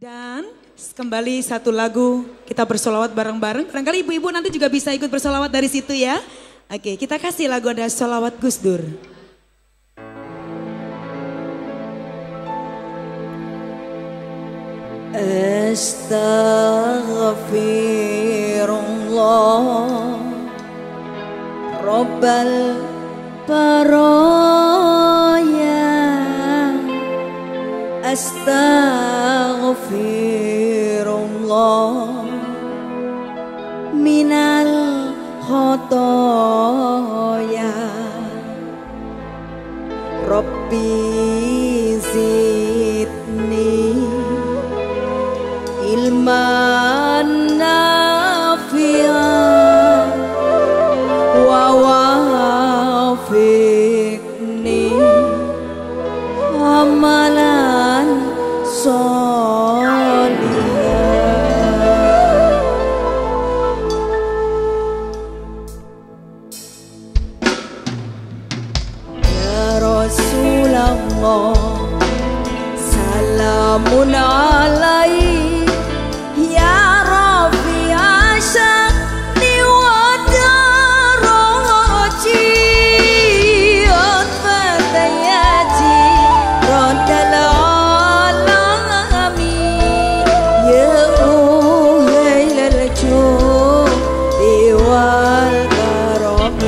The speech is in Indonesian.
Dan kembali satu lagu kita bersolawat bareng-bareng. Barangkali ibu-ibu nanti juga bisa ikut bersolawat dari situ ya. Oke, kita kasih lagu ada solawat Gus Dur. Astaghfirullah Rabbal baraya Astaghfirullah أستغفر الله من الخطايا ربي حرام علي يا ربي عشقني وترجي فتياتي رد العالم يا روح إلى الجود والكرم